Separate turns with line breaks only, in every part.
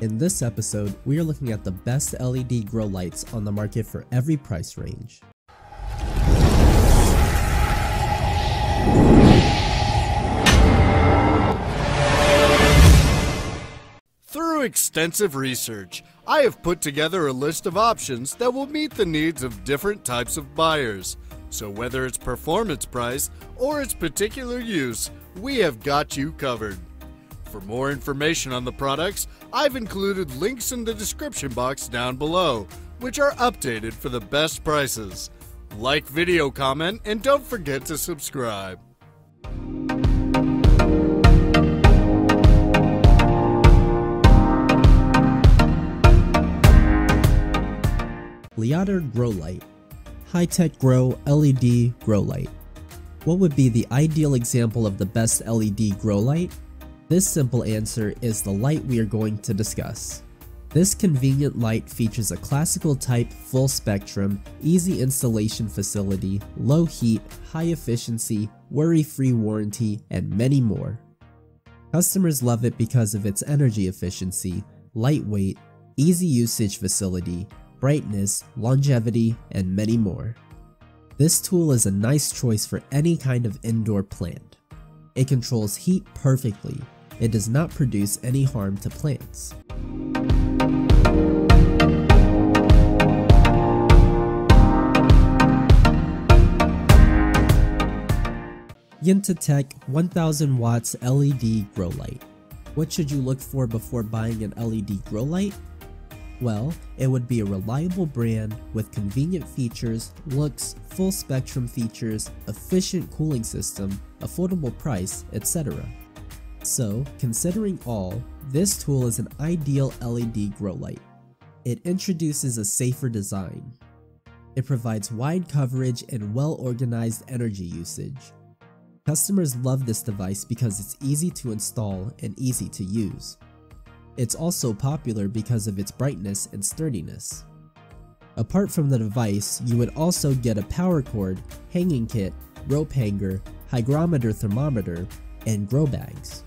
In this episode, we are looking at the best LED grow lights on the market for every price range.
Through extensive research, I have put together a list of options that will meet the needs of different types of buyers. So whether it's performance price or its particular use, we have got you covered. For more information on the products, I've included links in the description box down below, which are updated for the best prices. Like video comment and don't forget to subscribe.
Liader Grow Light Hytekgro LED Grow Light What would be the ideal example of the best LED grow light? This simple answer is the light we are going to discuss. This convenient light features a classical type full spectrum, easy installation facility, low heat, high efficiency, worry-free warranty, and many more. Customers love it because of its energy efficiency, lightweight, easy usage facility, brightness, longevity, and many more. This tool is a nice choice for any kind of indoor plant. It controls heat perfectly. It does not produce any harm to plants. YintaTech 1000 watts LED grow light. What should you look for before buying an LED grow light? Well, it would be a reliable brand with convenient features, looks, full spectrum features, efficient cooling system, affordable price, etc. So, considering all, this tool is an ideal LED grow light. It introduces a safer design. It provides wide coverage and well-organized energy usage. Customers love this device because it's easy to install and easy to use. It's also popular because of its brightness and sturdiness. Apart from the device, you would also get a power cord, hanging kit, rope hanger, hygrometer thermometer, and grow bags.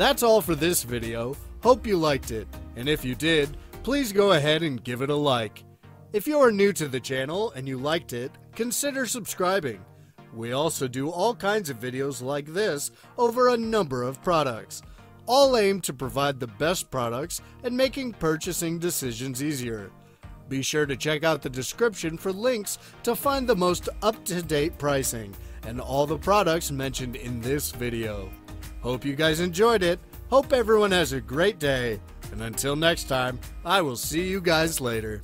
That's all for this video. Hope you liked it. And if you did, please go ahead and give it a like. If you are new to the channel and you liked it, consider subscribing. We also do all kinds of videos like this over a number of products, all aimed to provide the best products and making purchasing decisions easier. Be sure to check out the description for links to find the most up-to-date pricing and all the products mentioned in this video. Hope you guys enjoyed it. Hope everyone has a great day. And until next time, I will see you guys later.